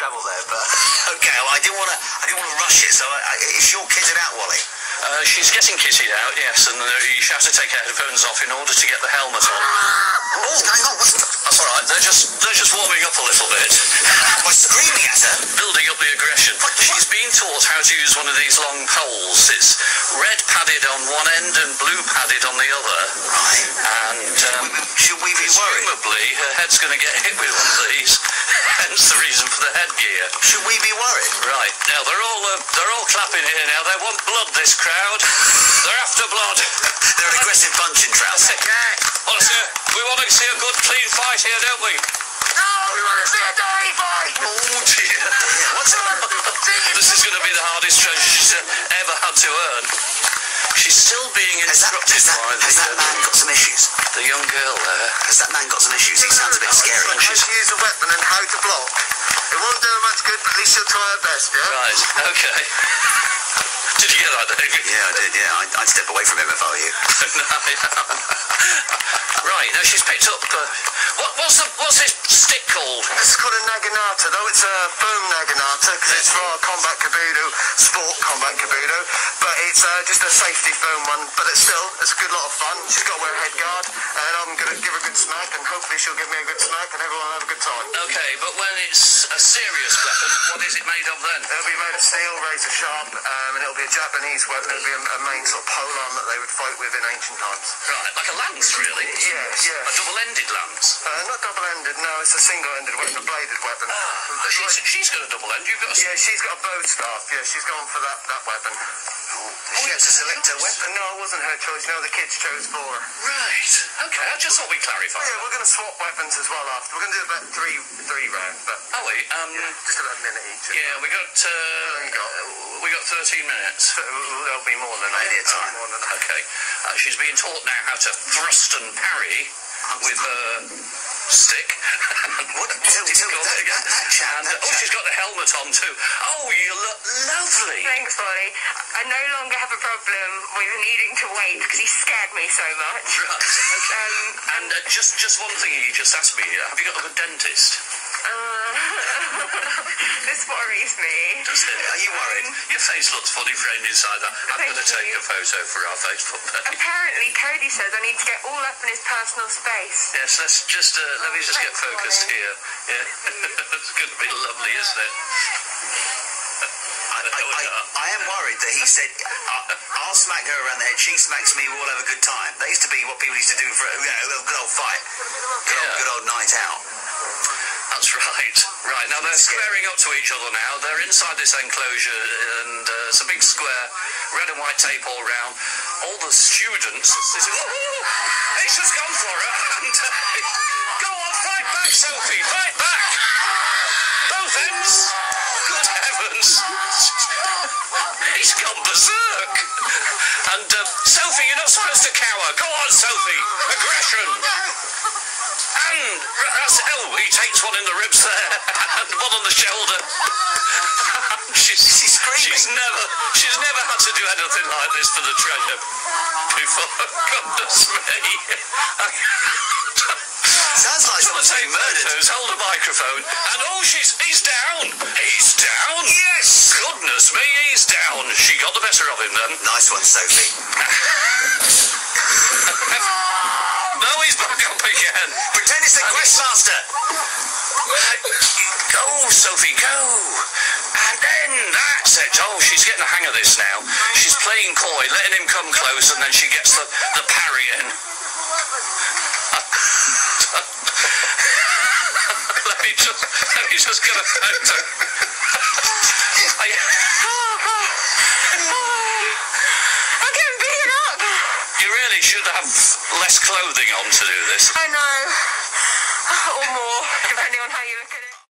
travel there, but okay. Well, I didn't want to. I didn't want to rush it. So, I, I, is your kitted out, Wally? Uh, she's getting kitted out, yes, and uh, she has to take her headphones off in order to get the helmet on. Oh, hang on. That's all right. They're just they're just warming up a little bit. By screaming at her, building up the aggression. She's been taught how to use one of these long poles. It's red padded on one end and blue padded on the other. Right. And um, should we be, should we be worried? Presumably, her head's going to get hit with one of these. Hence the reason for the headgear. Should we be worried? Right now they're all uh, they're all clapping here now. They want blood. This crowd. They're after blood. They're an aggressive bunch in That's trouser. it. Want to see a, we want to see a good clean fight here, don't we? No, we want to see a dirty fight. Oh dear. What's this is going to be the hardest treasure she's uh, ever had to earn. She's still being Has that, instructed has that, by the, has that uh, man got some issues? the young girl there. Has that man got some issues? He sounds a bit scary. How to use a weapon and how to block. It won't do her much good, but at least she'll try her best, yeah? Right. Okay. Did you get that, David? Yeah, I did, yeah. I'd, I'd step away from him if I were you. right. Now she's picked up. Uh, what, what's the what's this stick called? This is called a naginata, though it's a boom naginata, because it's for combat kabuto, sport combat kabuto, but it's uh, just a safety foam one, but it's still, it's a good lot of fun. She's got to wear a head guard, and I'm going to give her a good smack, and hopefully she'll give me a good smack, and everyone will have a good time. Okay, but when it's a serious weapon, what is it made of then? It'll be made of steel, razor sharp, um, and it'll be a Japanese weapon. It'll be a, a main sort of pole arm that they would fight with in ancient times. Right, like a lance, really. Yeah, yeah. A double-ended lance. Uh, not double-ended, no, it's a single-ended weapon, a bladed weapon. Ah, she's, she's got a double end. You've got a Yeah, she's got a bo staff. Yeah, she's gone for that, that weapon. Oh, She had to select her weapon. No, it wasn't her choice. No, the kids chose for her. Right. Okay, I just thought we'd clarify. Yeah, we're going to swap weapons as well after. We're going to do about three three rounds, but Oh wait, um, just about a minute each. yeah, we got uh, you got? we got 13 minutes. So there'll be more than Plenty that. of time. More than that. Okay, uh, she's being taught now how to thrust and parry with her stick. What? What Tell- did you tell me that- again? that- that And, that oh, she's got the helmet on too. Oh, you look lovely. Thanks, Polly. I no longer have a problem with needing to wait because he scared me so much. Right. Okay. Um, And uh, just just one thing you just asked me. uh, Have you got a good dentist? Uh, this worries me. Does it? Are you worried? Your face looks funny framed inside that. I'm Thank going to take you. a photo for our Facebook page. Apparently, Cody says I need to get all up in his personal space. Yes, let's just uh, let me just get Thanks, focused Molly. here. Yeah, it's going to be lovely, isn't it? I, I, I, I am worried that he said, I'll, I'll smack her around the head, she smacks me, we'll have a good time. That used to be what people used to do for you know, a good old fight. Good, old, good old night out. That's right. Right now they're squaring up to each other now. They're inside this enclosure, and uh, it's a big square, red and white tape all round. All the students are sitting. Oh, he's just gone for her. And, uh, go on, fight back, Sophie, fight back. Both ends. Good heavens. He's gone berserk. And uh, Sophie, you're not supposed to cower. Go on, Sophie. Aggression. And that's, oh, he takes one in the ribs there, and one on the shoulder. she's, She's screaming. She's never, she's never had to do anything like this for the treasure before. Goodness me. Sounds like Someone someone's being murdered. photos, hold a microphone, and oh, she's, he's down. He's down. Yes! Goodness me, he's down. She got the better of him then. Nice one, Sophie. No, he's back up again. Pretend it's the Questmaster. Go, Sophie, go. And then that's it. Oh, she's getting the hang of this now. She's playing coy, letting him come close, and then she gets the, the parry in. let me just, let me just get a photo. Really should have less clothing on to do this. I know. Or more, depending on how you look at it.